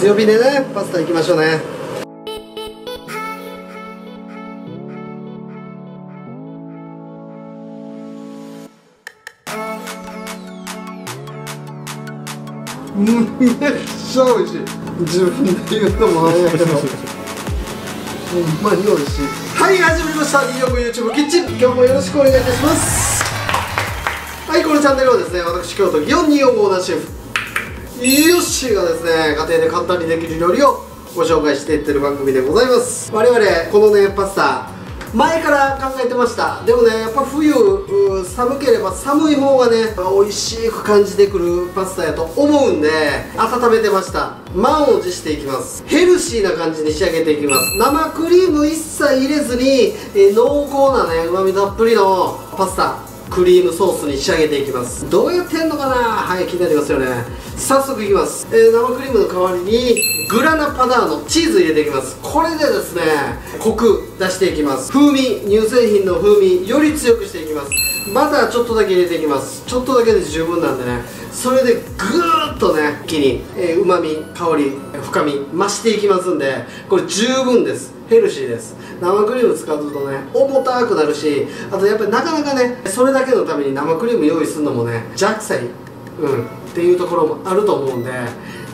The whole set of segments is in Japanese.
強火でねパスタいきましょうね。めっちゃ美味しい。自分で言うのもあれやけど。ほんまに美味しい。はい始まりました。24YouTube キッチン。今日もよろしくお願いいたします。はいこのチャンネルはですね私京都祇園にオーナーシェフヨッシーがですね家庭で簡単にできる料理をご紹介していってる番組でございます。我々このねパスタ前から考えてました。でもねやっぱ冬寒ければ寒い方がね美味しく感じてくるパスタやと思うんで温めてました。満を持していきます。ヘルシーな感じに仕上げていきます。生クリーム一切入れずに、え濃厚なねうまみたっぷりのパスタ。クリームソースに仕上げていきます。どうやってんのかな？はい気になりますよね。早速いきます、えー、生クリームの代わりにグラナパダーノチーズ入れていきます。これでですねコク出していきます。風味乳製品の風味より強くしていきます。バターちょっとだけ入れていきます。ちょっとだけで十分なんでね。それでぐーっとね一気にうま、み香り深み増していきますんでこれ十分です。ヘルシーです。生クリーム使うとね重たくなるしあとやっぱりなかなかねそれだけのために生クリーム用意するのもね弱さいうんっていうところもあると思うんで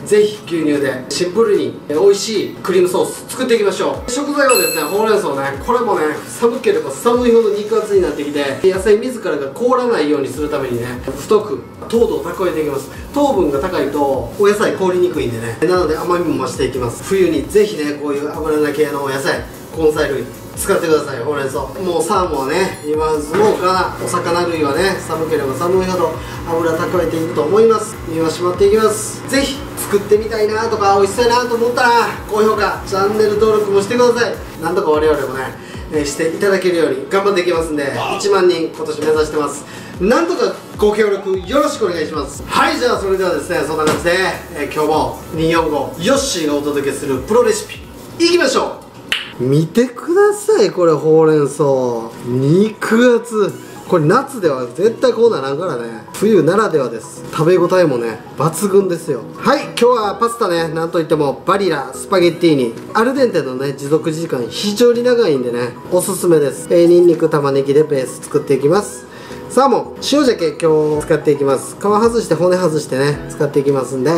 ぜひ牛乳でシンプルに美味しいクリームソース作っていきましょう。食材はですねほうれん草ねこれもね寒ければ寒いほど肉厚になってきて野菜自らが凍らないようにするためにね太く糖度を蓄えていきます。糖分が高いとお野菜凍りにくいんでね。なので甘みも増していきます。冬にぜひねこういう油菜系のお野菜根菜類使ってください。ほうれん草。もうサーモンはね言わずもがなお魚類はね寒ければ寒いほど油蓄えていくと思います。身は締まっていきます。ぜひ作ってみたいなとか美味しそうやなと思ったら高評価チャンネル登録もしてください。なんとか我々もね、えー、していただけるように頑張っていきますんで1万人今年目指してます。なんとかご協力よろしくお願いします。はいじゃあそれではですねそんな感じで、えー、今日も245ヨッシーがお届けするプロレシピいきましょう。見てくださいこれほうれん草。肉厚これ夏では絶対こうならんからね。冬ならではです。食べ応えもね抜群ですよ。はい今日はパスタね。なんといってもバリラスパゲッティーニアルデンテのね持続時間非常に長いんでねおすすめです。えー、ニンニク玉ねぎでベース作っていきます。サーモン塩鮭今日使っていきます。皮外して骨外してね使っていきますんで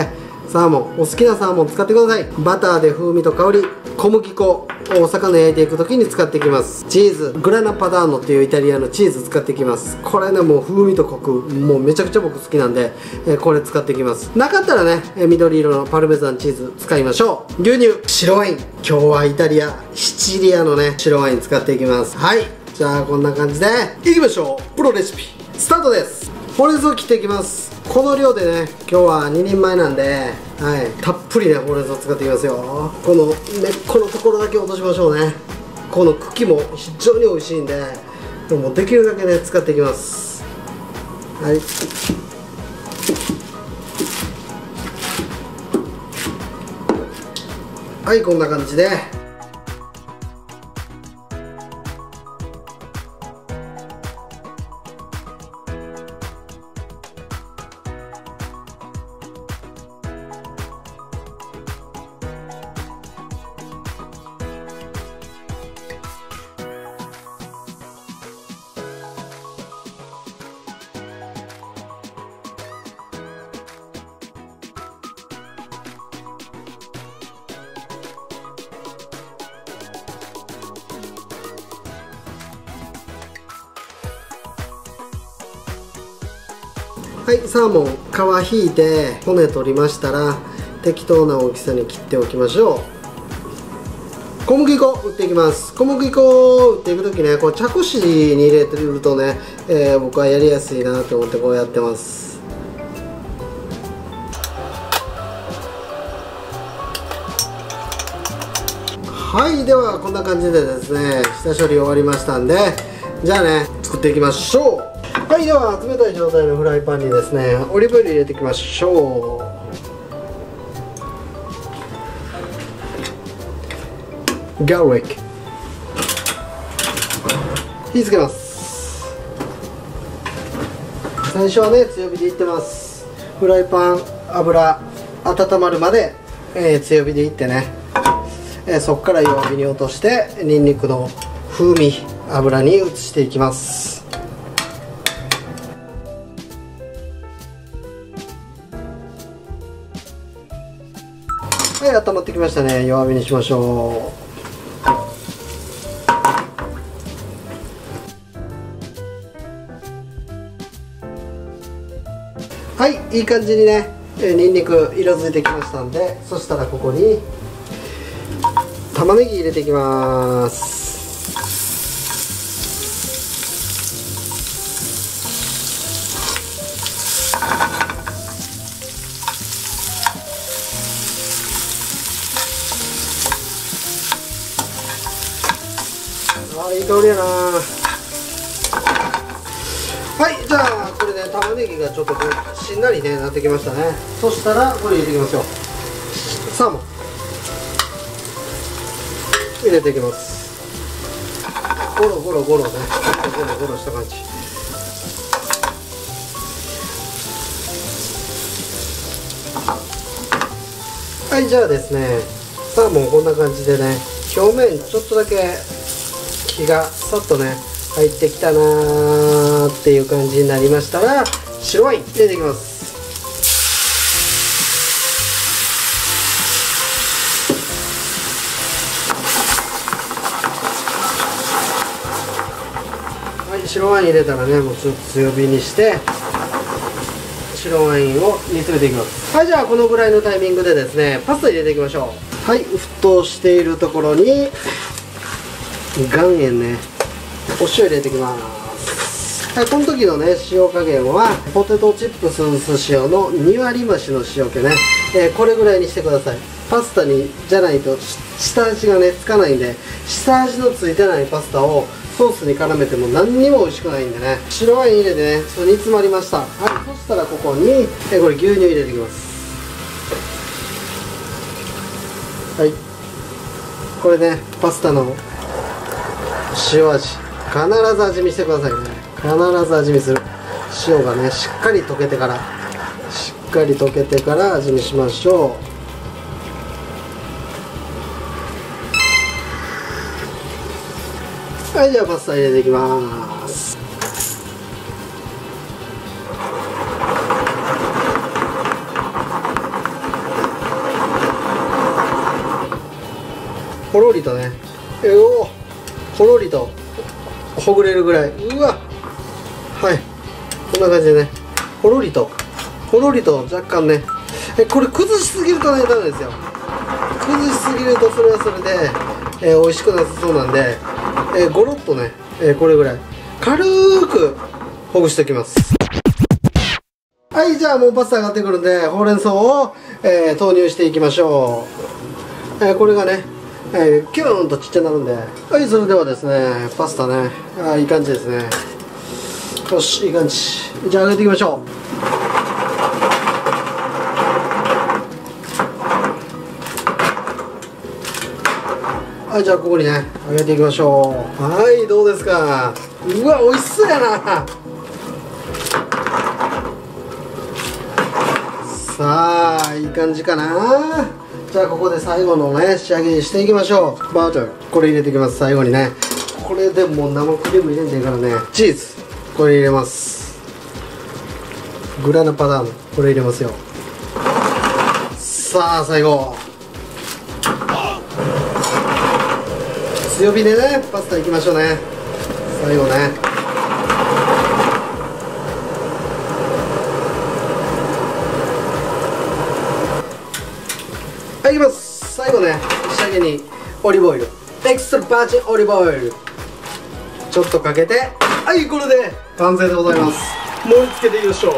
サーモンお好きなサーモン使ってください。バターで風味と香り小麦粉をお魚焼いていく時に使っていきます。チーズグラナパダーノっていうイタリアのチーズ使っていきます。これねもう風味とコクもうめちゃくちゃ僕好きなんで、えー、これ使っていきます。なかったらね、えー、緑色のパルメザンチーズ使いましょう。牛乳白ワイン。今日はイタリアシチリアのね白ワイン使っていきます。はい。じゃあこんな感じで。いきましょう。プロレシピ。スタートです。ほうれん草切っていきます。この量でね今日は2人前なんで、はい、たっぷりねほうれん草使っていきますよ。この根っこのところだけ落としましょうね。この茎も非常に美味しいんででもできるだけね使っていきます。はい。はいこんな感じで。はいサーモン皮引いて骨取りましたら適当な大きさに切っておきましょう。小麦粉打っていきます。小麦粉を打っていく時ねこう茶こしに入れてるとね、えー、僕はやりやすいなと思ってこうやってます。はいではこんな感じでですね下処理終わりましたんでじゃあね作っていきましょう。はいでは冷たい状態のフライパンにですねオリーブオイル入れていきましょう。ガーリック。火つけます。最初はね強火でいってます。フライパン油温まるまでえー強火でいってね、えーそこから弱火に落としてにんにくの風味油に移していきます。い温まってきましたね。弱火にしましょう。はいいい感じにねにんにく色づいてきましたんでそしたらここに玉ねぎ入れていきます。いい香りやな。はいじゃあこれで玉ねぎがちょっとこうしんなりねなってきましたね。そしたらこれ入れていきますよサーモン。入れていきます。ゴロゴロゴロね。ゴロゴロした感じ。はいじゃあですねサーモンこんな感じでね表面ちょっとだけ火がさっとね入ってきたなーっていう感じになりましたら白ワイン入れていきます。はい白ワイン入れたらねもうちょっと強火にして白ワインを煮詰めていきます。はいじゃあこのぐらいのタイミングでですねパスタ入れていきましょう。はい沸騰しているところに岩塩ね。お塩入れていきます。はいこの時のね塩加減はポテトチップス薄塩の2割増しの塩気ね、えーこれぐらいにしてください。パスタにじゃないと下味がねつかないんで下味のついてないパスタをソースに絡めても何にも美味しくないんでね。白ワイン入れてねちょっと煮詰まりました。はいそしたらここに、えこれ牛乳入れていきます。はい。これねパスタの塩味。必ず味見してくださいね。必ず味見する。塩がねしっかり溶けてから。しっかり溶けてから味見しましょう。はいじゃあパスタ入れていきます。ほろりとね。えおほろりとほぐれるぐらい。うわ。はい。こんな感じでね。ほろりと。ほろりと若干ね。えこれ崩しすぎるとねダメですよ。崩しすぎるとそれはそれで、えー美味しくなさそうなんで、えー、ゴロッとね、えーこれぐらい。軽くほぐしておきます。はいじゃあもうパスタ上がってくるんでほうれん草を、えー投入していきましょう、えこれがね、えーキューンとちっちゃなるんで。はいそれではですねパスタね。あーいい感じですね。よしいい感じ。じゃあ上げていきましょう。はいじゃあここにね上げていきましょう。はいどうですか？うわ美味しそうやな。さあいい感じかなじゃあここで最後のね仕上げにしていきましょう。バーターこれ入れていきます最後にね。これでもう生クリーム入れんでいいからね。チーズこれ入れます。グラナパダーノこれ入れますよ。さあ最後。強火でねパスタいきましょうね。最後ね。はい、いきます。最後ね仕上げにオリーブオイル。エクストラバージンオリーブオイルちょっとかけて。はいこれで完成でございます。盛り付けていきましょう。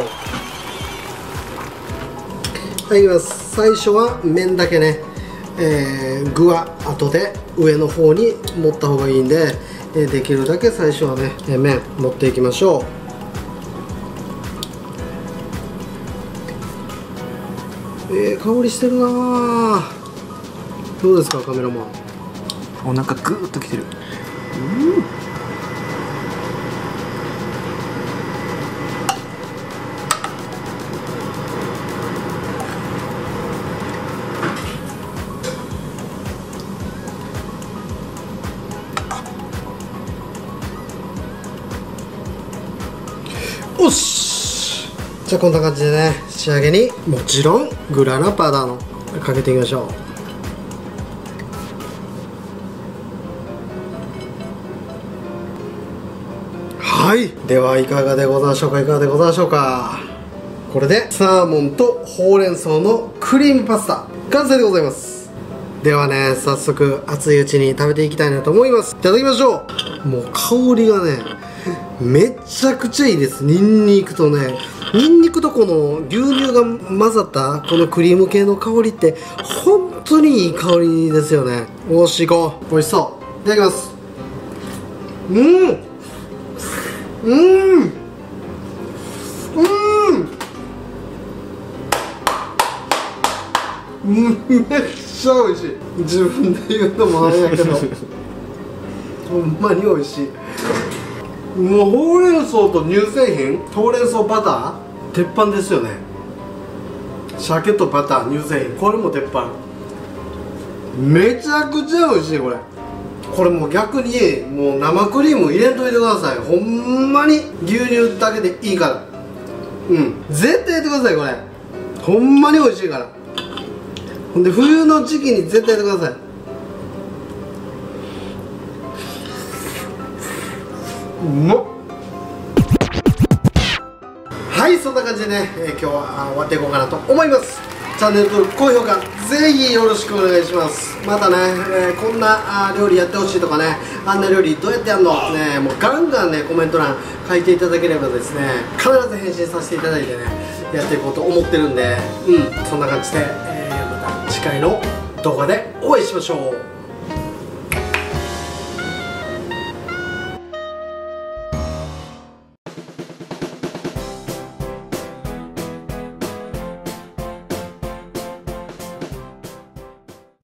はいいきます。最初は麺だけね、えー具は後で上の方に持った方がいいんで、えーできるだけ最初はね、えー麺持っていきましょうえー、香りしてるなあどうですかカメラマン。お腹グーッときてるじゃあこんな感じでね仕上げにもちろんグラナパダーノかけていきましょう。はい。ではいかがでございましょうかいかがでございましょうか。これでサーモンとほうれん草のクリームパスタ完成でございます。ではね早速熱いうちに食べていきたいなと思います。いただきましょう。もう香りがねめちゃくちゃいいです。ニンニクとねニンニクとこの牛乳が混ざったこのクリーム系の香りって本当にいい香りですよね。おいしいこう美味しそう。いただきます。うん。うん。うん。めっちゃ美味しい。自分で言うのもあれやけど。ほんまに美味しいほうれん草と乳製品？ほうれん草バター？鉄板ですよね。鮭とバター乳製品。これも鉄板。めちゃくちゃ美味しいこれ。これもう逆にもう生クリーム入れんといてください。ほんまに牛乳だけでいいから。うん。絶対やってくださいこれ。ほんまに美味しいから。ほんで冬の時期に絶対やってください。はいそんな感じでね、えー今日は終わっていこうかなと思います。チャンネル登録高評価ぜひよろしくお願いします。またね、えーこんな料理やってほしいとかねあんな料理どうやってやるの？ねもうガンガンねコメント欄書いていただければですね必ず返信させていただいてねやっていこうと思ってるんでうんそんな感じで、えーまた次回の動画でお会いしましょう。